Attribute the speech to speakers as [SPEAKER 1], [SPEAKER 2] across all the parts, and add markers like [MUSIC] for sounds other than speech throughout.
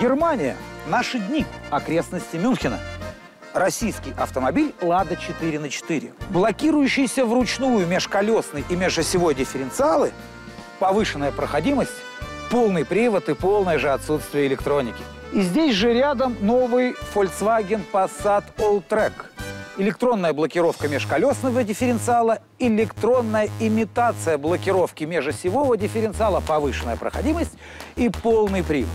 [SPEAKER 1] Германия. Наши дни. Окрестности Мюнхена. Российский автомобиль «Лада 4 на 4 Блокирующиеся вручную межколесный и межосевой дифференциалы, повышенная проходимость, полный привод и полное же отсутствие электроники. И здесь же рядом новый Volkswagen Passat Alltrack. Электронная блокировка межколесного дифференциала, электронная имитация блокировки межосевого дифференциала, повышенная проходимость и полный привод.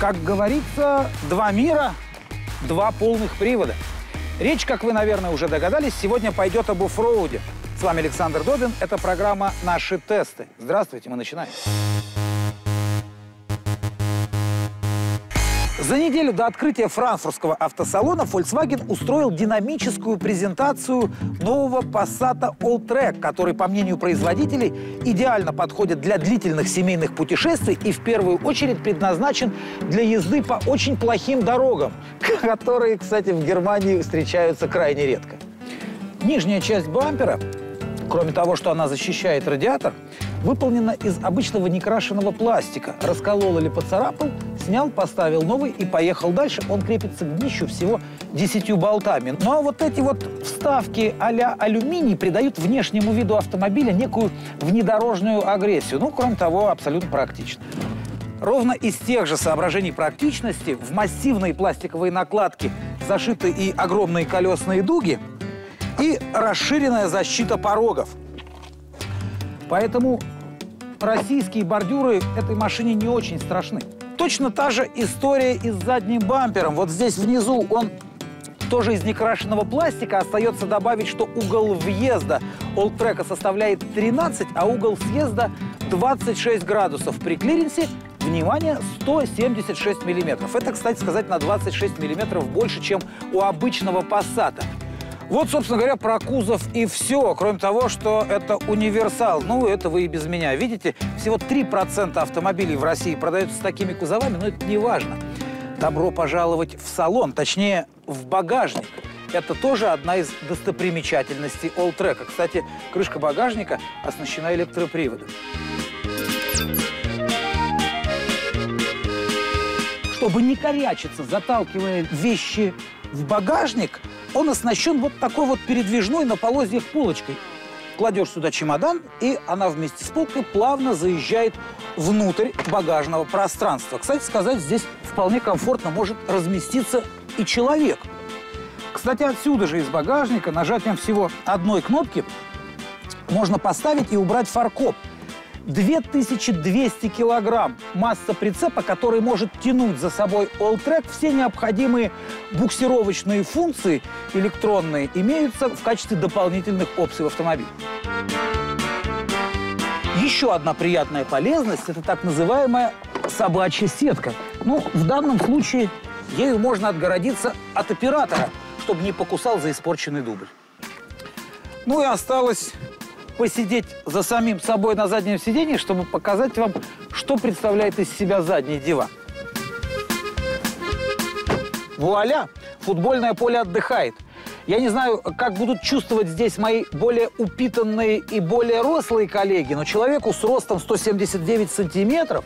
[SPEAKER 1] Как говорится, два мира, два полных привода. Речь, как вы, наверное, уже догадались, сегодня пойдет об оффроуде. С вами Александр Добин. Это программа «Наши тесты». Здравствуйте, мы начинаем. За неделю до открытия франкфуртского автосалона Volkswagen устроил динамическую презентацию нового Passat Alltrack, который, по мнению производителей, идеально подходит для длительных семейных путешествий и в первую очередь предназначен для езды по очень плохим дорогам, [LAUGHS] которые, кстати, в Германии встречаются крайне редко. Нижняя часть бампера, кроме того, что она защищает радиатор, выполнена из обычного некрашенного пластика. Расколол или поцарапал, снял, поставил новый и поехал дальше. Он крепится к днищу всего десятью болтами. Ну а вот эти вот вставки а-ля алюминий придают внешнему виду автомобиля некую внедорожную агрессию. Ну, кроме того, абсолютно практично. Ровно из тех же соображений практичности в массивные пластиковые накладки зашиты и огромные колесные дуги, и расширенная защита порогов. Поэтому российские бордюры этой машине не очень страшны. Точно та же история и с задним бампером. Вот здесь внизу он тоже из некрашенного пластика. Остается добавить, что угол въезда олдтрека составляет 13, а угол съезда 26 градусов. При клиренсе, внимание, 176 миллиметров. Это, кстати сказать, на 26 миллиметров больше, чем у обычного Passat. Вот, собственно говоря, про кузов и все, кроме того, что это универсал. Ну, это вы и без меня. Видите, всего 3% автомобилей в России продаются с такими кузовами, но это не важно. Добро пожаловать в салон, точнее, в багажник. Это тоже одна из достопримечательностей Олтрека. Кстати, крышка багажника оснащена электроприводом. Чтобы не корячиться, заталкивая вещи в багажник, он оснащен вот такой вот передвижной на полозьях полочкой. Кладешь сюда чемодан, и она вместе с полкой плавно заезжает внутрь багажного пространства. Кстати сказать, здесь вполне комфортно может разместиться и человек. Кстати, отсюда же из багажника нажатием всего одной кнопки можно поставить и убрать фаркоп – 2200 килограмм масса прицепа, который может тянуть за собой Alltrack. Все необходимые буксировочные функции электронные имеются в качестве дополнительных опций в автомобиле. Еще одна приятная полезность – это так называемая собачья сетка. Ну, в данном случае ею можно отгородиться от оператора, чтобы не покусал за испорченный дубль. Ну и осталось посидеть за самим собой на заднем сиденье, чтобы показать вам, что представляет из себя задний диван. Вуаля! Футбольное поле отдыхает. Я не знаю, как будут чувствовать здесь мои более упитанные и более рослые коллеги, но человеку с ростом 179 сантиметров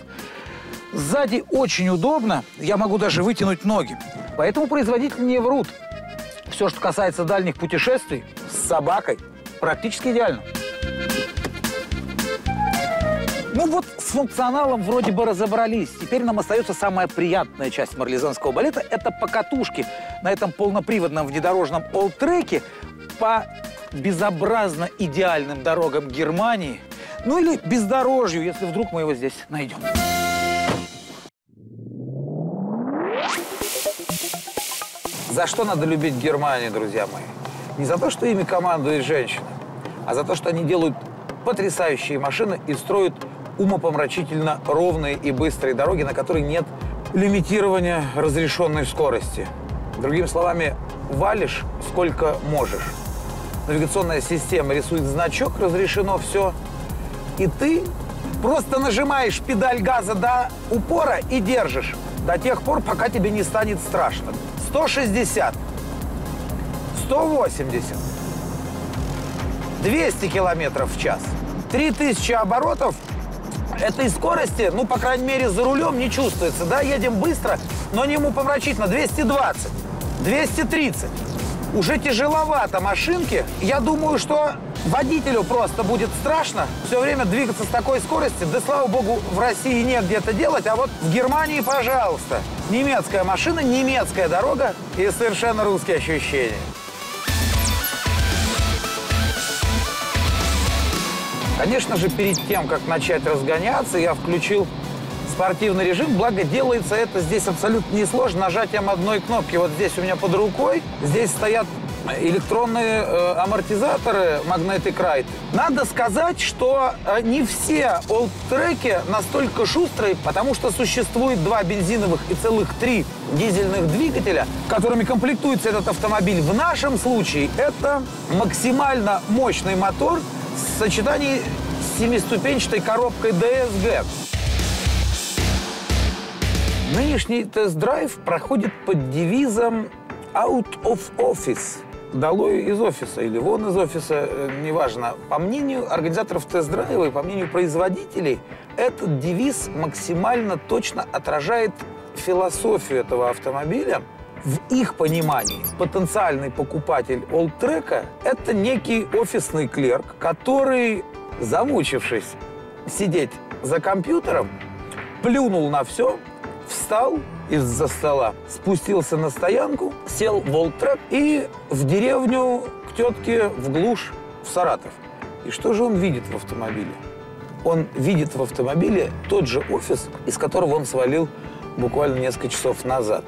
[SPEAKER 1] сзади очень удобно. Я могу даже вытянуть ноги. Поэтому производители не врут. Все, что касается дальних путешествий, с собакой практически идеально. Ну вот с функционалом вроде бы разобрались. Теперь нам остается самая приятная часть марлезонского балета. Это покатушки на этом полноприводном внедорожном олтреке по безобразно идеальным дорогам Германии. Ну или бездорожью, если вдруг мы его здесь найдем. За что надо любить Германию, друзья мои? Не за то, что ими командует женщина, а за то, что они делают потрясающие машины и строят умопомрачительно ровные и быстрые дороги, на которых нет лимитирования разрешенной скорости. Другими словами, валишь сколько можешь. Навигационная система рисует значок, разрешено все. И ты просто нажимаешь педаль газа до упора и держишь до тех пор, пока тебе не станет страшно. 160, 180, 200 километров в час, 3000 оборотов этой скорости, ну, по крайней мере, за рулем не чувствуется. Да, едем быстро, но не ему помрачительно. 220, 230. Уже тяжеловато машинке. Я думаю, что водителю просто будет страшно все время двигаться с такой скоростью. Да, слава богу, в России негде это делать, а вот в Германии, пожалуйста. Немецкая машина, немецкая дорога и совершенно русские ощущения. Конечно же, перед тем, как начать разгоняться, я включил спортивный режим, благо делается это здесь абсолютно несложно, нажатием одной кнопки. Вот здесь у меня под рукой, здесь стоят электронные э, амортизаторы Magnetic Ride. Надо сказать, что э, не все олд-треки настолько шустрые, потому что существует два бензиновых и целых три дизельных двигателя, которыми комплектуется этот автомобиль. В нашем случае это максимально мощный мотор в сочетании с семиступенчатой коробкой DSG. Нынешний тест-драйв проходит под девизом «Out of Office» долой из офиса или вон из офиса, э, неважно. По мнению организаторов тест-драйва и по мнению производителей, этот девиз максимально точно отражает философию этого автомобиля. В их понимании потенциальный покупатель олдтрека – это некий офисный клерк, который, замучившись сидеть за компьютером, плюнул на все, встал из-за стола, спустился на стоянку, сел в олдтрек и в деревню к тетке в глушь в Саратов. И что же он видит в автомобиле? Он видит в автомобиле тот же офис, из которого он свалил буквально несколько часов назад.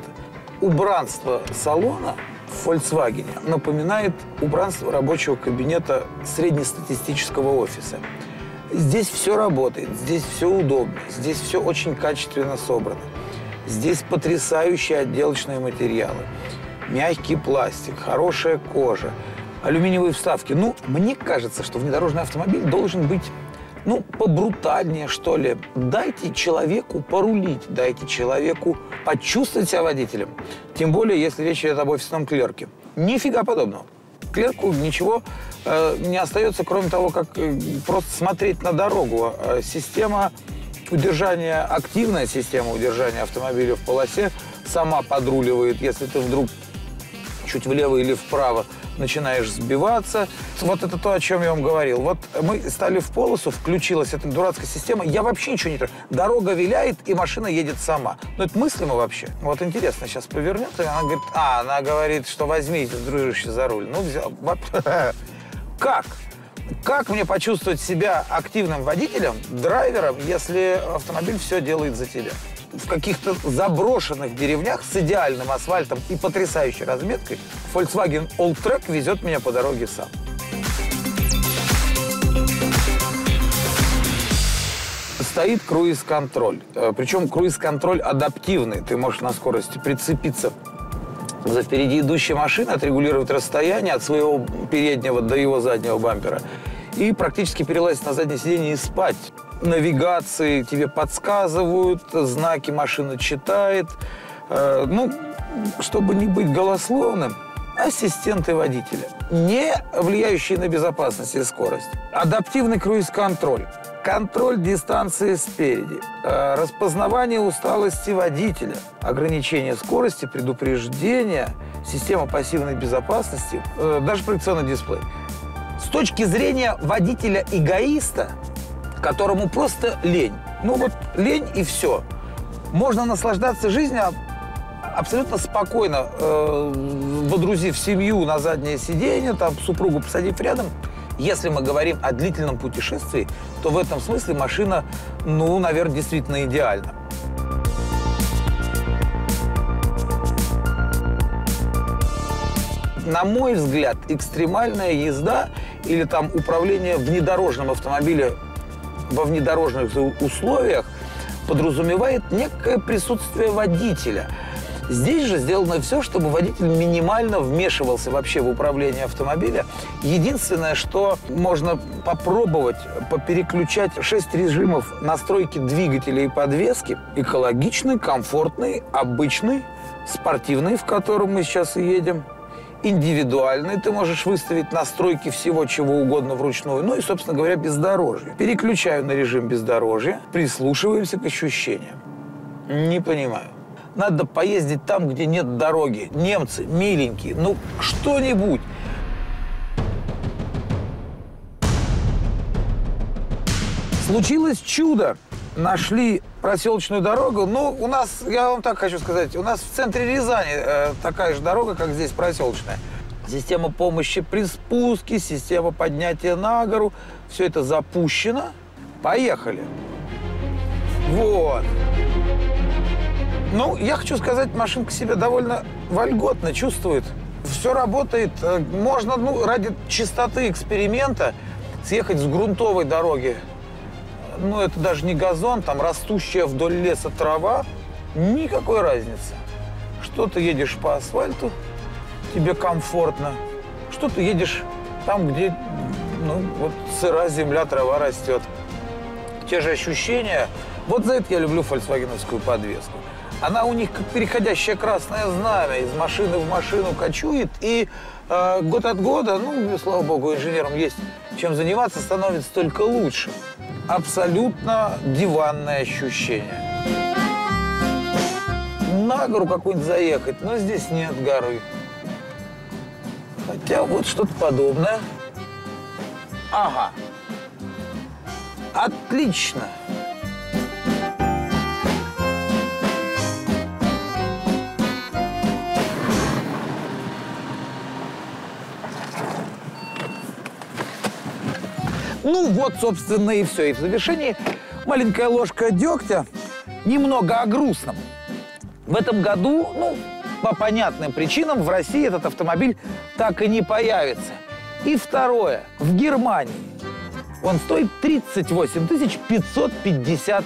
[SPEAKER 1] Убранство салона в Volkswagen напоминает убранство рабочего кабинета среднестатистического офиса. Здесь все работает, здесь все удобно, здесь все очень качественно собрано. Здесь потрясающие отделочные материалы. Мягкий пластик, хорошая кожа, алюминиевые вставки. Ну, мне кажется, что внедорожный автомобиль должен быть ну, побрутальнее, что ли. Дайте человеку порулить, дайте человеку почувствовать себя водителем. Тем более, если речь идет об офисном клерке. Нифига подобного. Клерку ничего э, не остается, кроме того, как э, просто смотреть на дорогу. Э, система удержание, активная система удержания автомобиля в полосе сама подруливает, если ты вдруг чуть влево или вправо начинаешь сбиваться. Вот это то, о чем я вам говорил. Вот мы стали в полосу, включилась эта дурацкая система, я вообще ничего не трогаю. Дорога виляет, и машина едет сама. Ну, это мыслимо вообще. Вот интересно, сейчас повернет, и она говорит, а, она говорит, что возьмите, дружище, за руль. Ну, взял. [LAUGHS] Как? Как мне почувствовать себя активным водителем, драйвером, если автомобиль все делает за тебя? В каких-то заброшенных деревнях с идеальным асфальтом и потрясающей разметкой Volkswagen Alltrack везет меня по дороге сам. Стоит круиз-контроль. Э, Причем круиз-контроль адаптивный. Ты можешь на скорости прицепиться за впереди идущей машины, отрегулировать расстояние от своего переднего до его заднего бампера и практически перелазить на заднее сиденье и спать. Навигации тебе подсказывают, знаки машина читает. Э, ну, чтобы не быть голословным, ассистенты водителя, не влияющие на безопасность и скорость. Адаптивный круиз-контроль, контроль дистанции спереди, э, распознавание усталости водителя, ограничение скорости, предупреждение, система пассивной безопасности, э, даже проекционный дисплей. С точки зрения водителя-эгоиста, которому просто лень, ну вот лень и все, можно наслаждаться жизнью абсолютно спокойно, э, водрузив семью на заднее сиденье, там супругу посадив рядом. Если мы говорим о длительном путешествии, то в этом смысле машина, ну, наверное, действительно идеальна. На мой взгляд, экстремальная езда или там управление внедорожным автомобилем во внедорожных условиях подразумевает некое присутствие водителя – Здесь же сделано все, чтобы водитель минимально вмешивался вообще в управление автомобиля. Единственное, что можно попробовать попереключать 6 режимов настройки двигателя и подвески. Экологичный, комфортный, обычный, спортивный, в котором мы сейчас и едем – индивидуальный. Ты можешь выставить настройки всего чего угодно вручную. Ну и, собственно говоря, бездорожье. Переключаю на режим бездорожья, прислушиваемся к ощущениям. Не понимаю. Надо поездить там, где нет дороги. Немцы, миленькие, ну что-нибудь. Случилось чудо. Нашли проселочную дорогу. Ну, у нас, я вам так хочу сказать, у нас в центре Рязани э, такая же дорога, как здесь проселочная. Система помощи при спуске, система поднятия на гору. Все это запущено. Поехали. Вот. Ну, я хочу сказать, машинка себя довольно вольготно чувствует. Все работает. Э, можно, ну, ради чистоты эксперимента съехать с грунтовой дороги ну, это даже не газон, там растущая вдоль леса трава, никакой разницы. Что ты едешь по асфальту, тебе комфортно, что ты едешь там, где ну, вот сыра земля, трава растет. Те же ощущения. Вот за это я люблю фольксвагеновскую подвеску. Она у них как переходящее красное знамя, из машины в машину кочует, и э, год от года, ну, слава богу, инженерам есть чем заниматься, становится только лучше абсолютно диванное ощущение. На гору какую-нибудь заехать, но здесь нет горы. Хотя вот что-то подобное. Ага. Отлично. Ну вот, собственно, и все. И в завершении маленькая ложка дегтя немного о грустном. В этом году, ну, по понятным причинам, в России этот автомобиль так и не появится. И второе. В Германии он стоит 38 550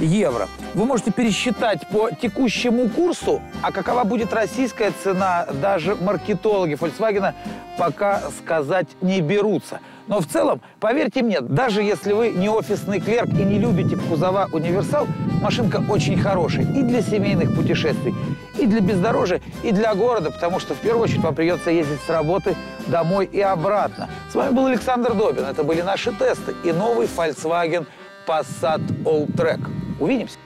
[SPEAKER 1] евро. Вы можете пересчитать по текущему курсу, а какова будет российская цена, даже маркетологи Volkswagen пока сказать не берутся. Но в целом, поверьте мне, даже если вы не офисный клерк и не любите кузова универсал, машинка очень хорошая и для семейных путешествий, и для бездорожья, и для города, потому что в первую очередь вам придется ездить с работы домой и обратно. С вами был Александр Добин. Это были наши тесты и новый Volkswagen Passat Alltrack. Увидимся!